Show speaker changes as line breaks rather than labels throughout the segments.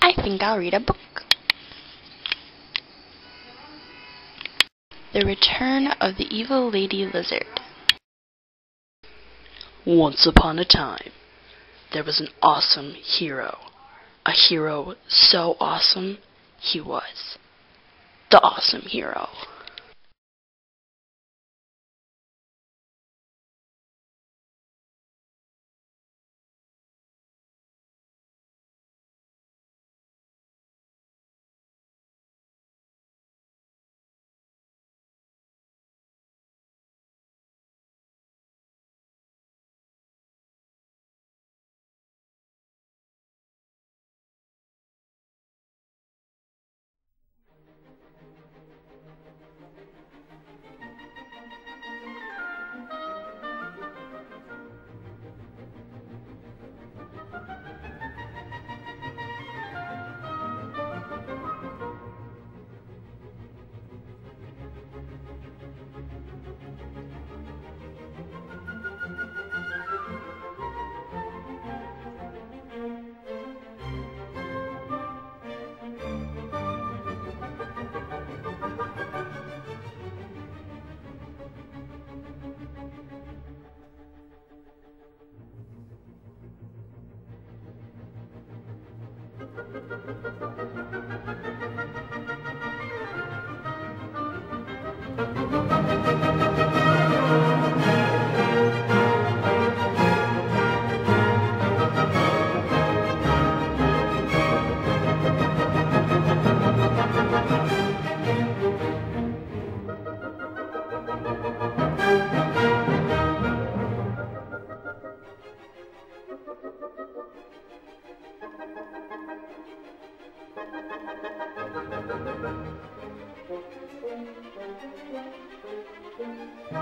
I think I'll read a book. The Return of the Evil Lady Lizard.
Once upon a time, there was an awesome hero. A hero so awesome, he was the awesome hero.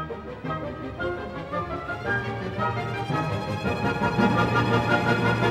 Thank you.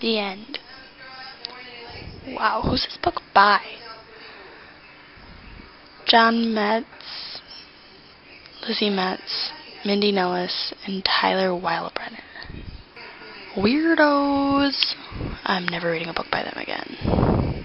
The end. Wow, who's this book by? John Metz, Lizzie Metz, Mindi Nellis, and Tyler Weilbrenner. Weirdos. I'm never reading a book by them again.